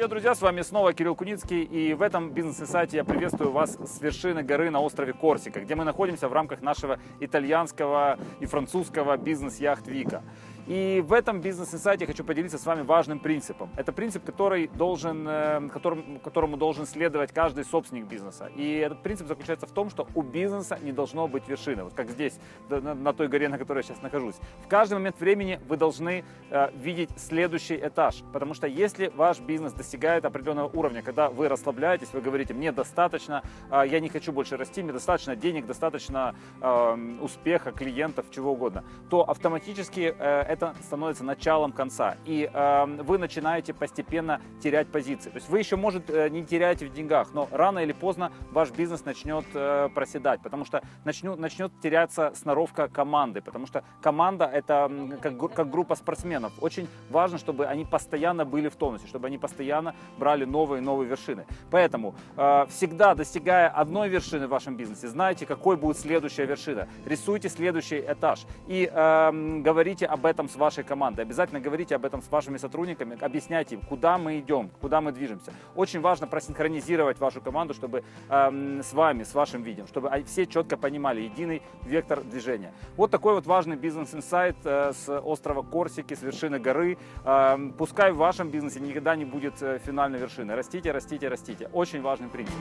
Привет, друзья, с вами снова Кирилл Куницкий, и в этом бизнес-инсайте я приветствую вас с вершины горы на острове Корсика, где мы находимся в рамках нашего итальянского и французского бизнес-яхт Вика. И в этом бизнес-инсайте я хочу поделиться с вами важным принципом. Это принцип, который должен, э, которым, которому должен следовать каждый собственник бизнеса. И этот принцип заключается в том, что у бизнеса не должно быть вершины. Вот как здесь, на, на той горе, на которой я сейчас нахожусь. В каждый момент времени вы должны э, видеть следующий этаж. Потому что если ваш бизнес достигает определенного уровня, когда вы расслабляетесь, вы говорите, мне достаточно, э, я не хочу больше расти, мне достаточно денег, достаточно э, успеха, клиентов, чего угодно, то автоматически э, это это становится началом конца. И э, вы начинаете постепенно терять позиции. То есть вы еще, может, э, не теряете в деньгах, но рано или поздно ваш бизнес начнет э, проседать, потому что начнет, начнет теряться сноровка команды, потому что команда это как, как группа спортсменов. Очень важно, чтобы они постоянно были в тонусе, чтобы они постоянно брали новые и новые вершины. Поэтому э, всегда достигая одной вершины в вашем бизнесе, знайте, какой будет следующая вершина. Рисуйте следующий этаж и э, говорите об этом с вашей командой. Обязательно говорите об этом с вашими сотрудниками, объясняйте им, куда мы идем, куда мы движемся. Очень важно просинхронизировать вашу команду, чтобы э, с вами, с вашим видом, чтобы все четко понимали единый вектор движения. Вот такой вот важный бизнес-инсайт э, с острова Корсики, с вершины горы. Э, пускай в вашем бизнесе никогда не будет э, финальной вершины. Растите, растите, растите. Очень важный принцип.